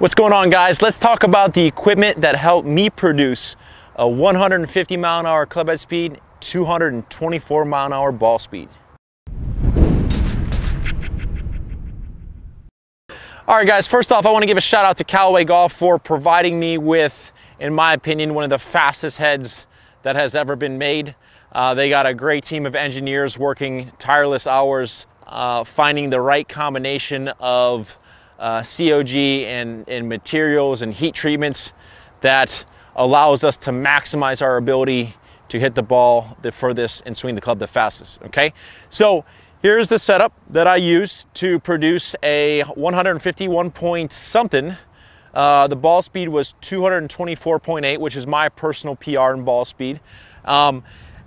What's going on guys? Let's talk about the equipment that helped me produce a 150 mile an hour club head speed, 224 mile an hour ball speed. All right guys, first off I want to give a shout out to Callaway Golf for providing me with, in my opinion, one of the fastest heads that has ever been made. Uh, they got a great team of engineers working tireless hours, uh, finding the right combination of uh, COG and, and materials and heat treatments that allows us to maximize our ability to hit the ball the furthest and swing the club the fastest, okay? So here's the setup that I use to produce a 151 point something. Uh, the ball speed was 224.8, which is my personal PR in ball speed. Um,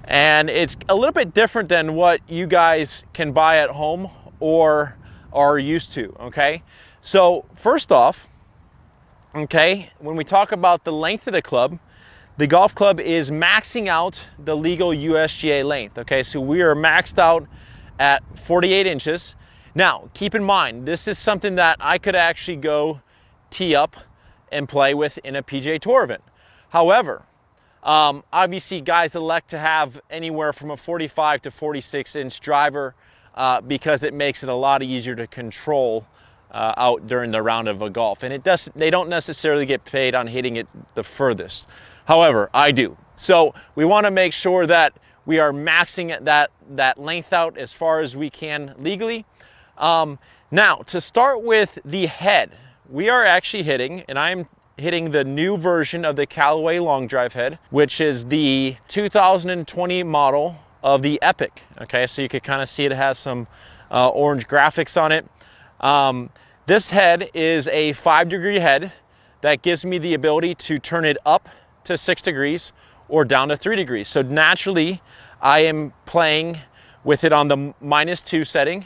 and it's a little bit different than what you guys can buy at home or are used to, okay? So first off, okay, when we talk about the length of the club, the golf club is maxing out the legal USGA length, okay? So we are maxed out at 48 inches. Now, keep in mind, this is something that I could actually go tee up and play with in a PGA Tour event. However, um, obviously guys elect to have anywhere from a 45 to 46 inch driver uh, because it makes it a lot easier to control uh, out during the round of a golf. And it does, they don't necessarily get paid on hitting it the furthest. However, I do. So we want to make sure that we are maxing that, that length out as far as we can legally. Um, now, to start with the head, we are actually hitting, and I'm hitting the new version of the Callaway long drive head, which is the 2020 model of the Epic. Okay, so you can kind of see it has some uh, orange graphics on it. Um, this head is a five degree head that gives me the ability to turn it up to six degrees or down to three degrees. So naturally, I am playing with it on the minus two setting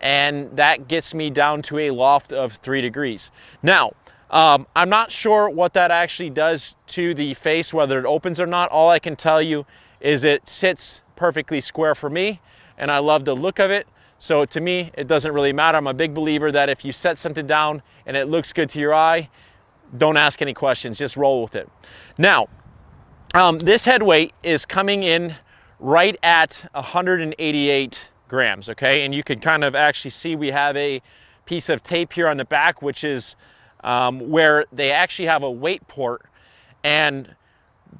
and that gets me down to a loft of three degrees. Now, um, I'm not sure what that actually does to the face, whether it opens or not. All I can tell you is it sits perfectly square for me and I love the look of it. So to me, it doesn't really matter. I'm a big believer that if you set something down and it looks good to your eye, don't ask any questions, just roll with it. Now, um, this head weight is coming in right at 188 grams, okay? And you can kind of actually see we have a piece of tape here on the back, which is um, where they actually have a weight port. And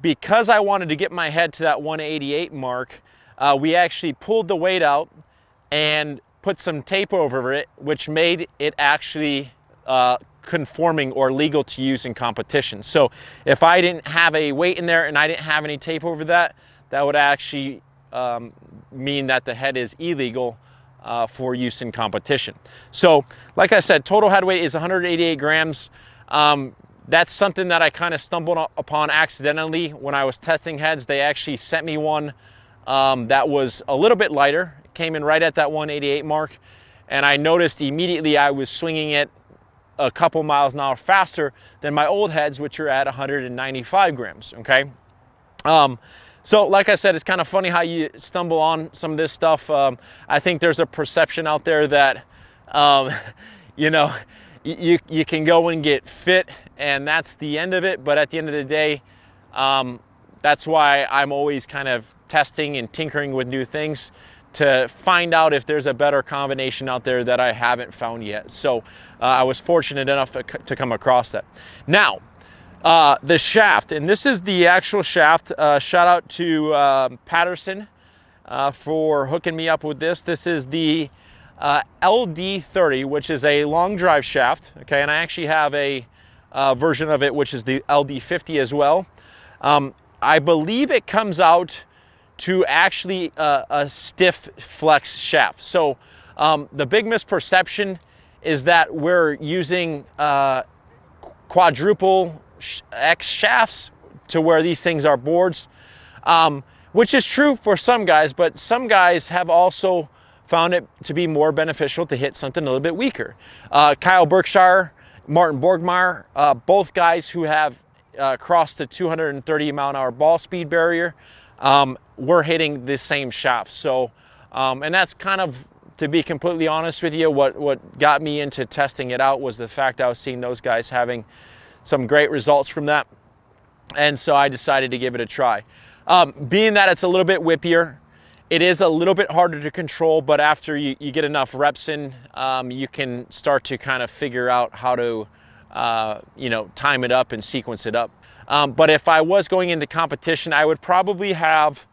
because I wanted to get my head to that 188 mark, uh, we actually pulled the weight out and put some tape over it, which made it actually uh, conforming or legal to use in competition. So if I didn't have a weight in there and I didn't have any tape over that, that would actually um, mean that the head is illegal uh, for use in competition. So like I said, total head weight is 188 grams. Um, that's something that I kind of stumbled upon accidentally when I was testing heads. They actually sent me one um, that was a little bit lighter came in right at that 188 mark. And I noticed immediately I was swinging it a couple miles an hour faster than my old heads, which are at 195 grams, okay? Um, so like I said, it's kind of funny how you stumble on some of this stuff. Um, I think there's a perception out there that, um, you know, you, you can go and get fit and that's the end of it. But at the end of the day, um, that's why I'm always kind of testing and tinkering with new things to find out if there's a better combination out there that I haven't found yet. So uh, I was fortunate enough to come across that. Now, uh, the shaft, and this is the actual shaft. Uh, shout out to um, Patterson uh, for hooking me up with this. This is the uh, LD30, which is a long drive shaft. Okay, and I actually have a uh, version of it, which is the LD50 as well. Um, I believe it comes out to actually uh, a stiff flex shaft. So um, the big misperception is that we're using uh, quadruple X shafts to where these things are boards, um, which is true for some guys, but some guys have also found it to be more beneficial to hit something a little bit weaker. Uh, Kyle Berkshire, Martin Borgmeier, uh, both guys who have uh, crossed the 230 mile an hour ball speed barrier, um, we're hitting the same shaft. So, um, and that's kind of, to be completely honest with you, what, what got me into testing it out was the fact I was seeing those guys having some great results from that. And so I decided to give it a try. Um, being that it's a little bit whippier, it is a little bit harder to control, but after you, you get enough reps in, um, you can start to kind of figure out how to, uh, you know, time it up and sequence it up. Um, but if I was going into competition, I would probably have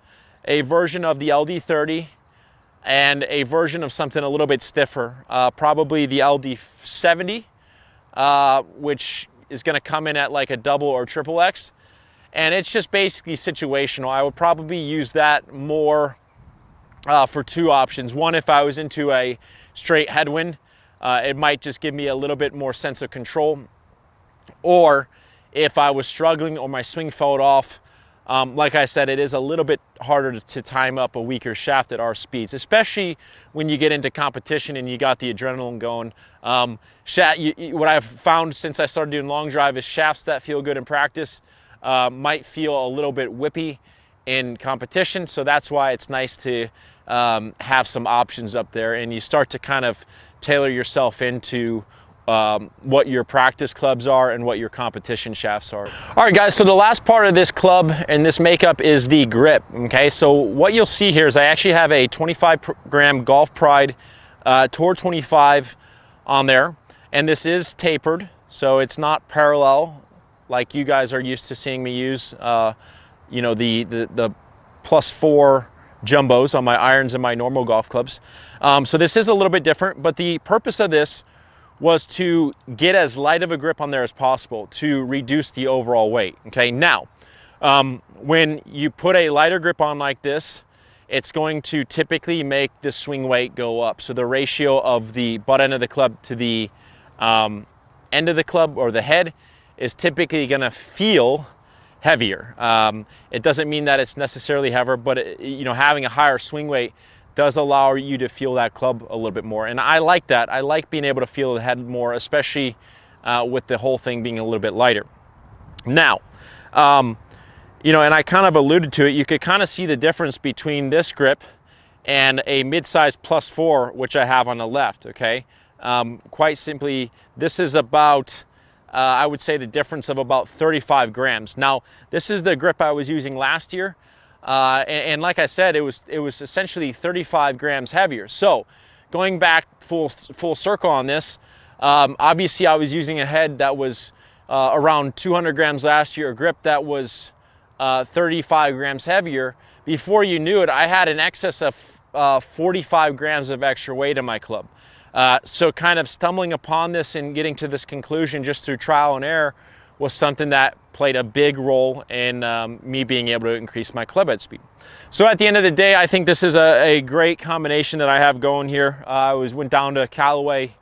a version of the LD30 and a version of something a little bit stiffer, uh, probably the LD70, uh, which is going to come in at like a double or triple X. And it's just basically situational. I would probably use that more uh, for two options. One, if I was into a straight headwind, uh, it might just give me a little bit more sense of control. Or if I was struggling or my swing fell off, um, like I said, it is a little bit harder to time up a weaker shaft at our speeds, especially when you get into competition and you got the adrenaline going. Um, shaft, you, you, what I've found since I started doing long drive is shafts that feel good in practice uh, might feel a little bit whippy in competition. So that's why it's nice to um, have some options up there and you start to kind of tailor yourself into um, what your practice clubs are and what your competition shafts are. All right guys, so the last part of this club and this makeup is the grip, okay? So what you'll see here is I actually have a 25 gram Golf Pride uh, Tour 25 on there, and this is tapered, so it's not parallel like you guys are used to seeing me use, uh, you know, the, the, the plus four jumbos on my irons and my normal golf clubs. Um, so this is a little bit different, but the purpose of this was to get as light of a grip on there as possible to reduce the overall weight. Okay, now, um, when you put a lighter grip on like this, it's going to typically make the swing weight go up. So the ratio of the butt end of the club to the um, end of the club or the head is typically gonna feel heavier. Um, it doesn't mean that it's necessarily heavier, but it, you know, having a higher swing weight does allow you to feel that club a little bit more. And I like that. I like being able to feel the head more, especially uh, with the whole thing being a little bit lighter. Now, um, you know, and I kind of alluded to it, you could kind of see the difference between this grip and a mid-size plus four, which I have on the left, okay? Um, quite simply, this is about, uh, I would say the difference of about 35 grams. Now, this is the grip I was using last year. Uh, and, and, like I said, it was, it was essentially 35 grams heavier. So going back full, full circle on this, um, obviously I was using a head that was uh, around 200 grams last year, a grip that was uh, 35 grams heavier. Before you knew it, I had an excess of uh, 45 grams of extra weight in my club. Uh, so kind of stumbling upon this and getting to this conclusion just through trial and error was something that played a big role in um, me being able to increase my club head speed. So at the end of the day, I think this is a, a great combination that I have going here. Uh, I was went down to Callaway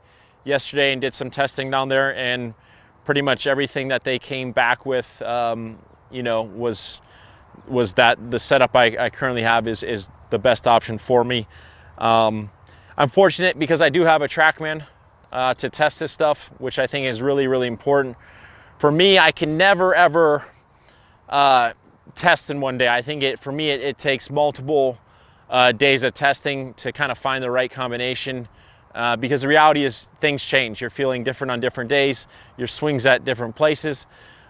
yesterday and did some testing down there and pretty much everything that they came back with, um, you know, was was that the setup I, I, currently have is, is the best option for me. Um, I'm fortunate because I do have a TrackMan uh, to test this stuff, which I think is really, really important for me, I can never ever uh, test in one day. I think it for me it, it takes multiple uh, days of testing to kind of find the right combination. Uh, because the reality is things change. You're feeling different on different days. Your swings at different places.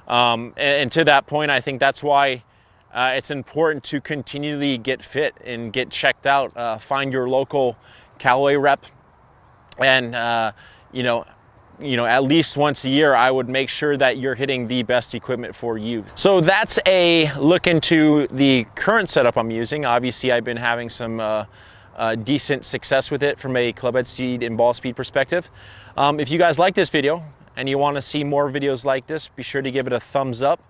Um, and, and, to that point, I think that's why uh, it's important to continually get fit and get checked out. Uh, find your local Callaway rep, and uh, you know you know, at least once a year, I would make sure that you're hitting the best equipment for you. So that's a look into the current setup I'm using. Obviously, I've been having some uh, uh, decent success with it from a club head speed and ball speed perspective. Um, if you guys like this video and you want to see more videos like this, be sure to give it a thumbs up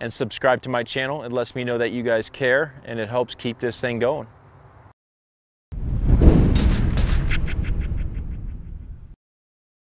and subscribe to my channel. It lets me know that you guys care and it helps keep this thing going.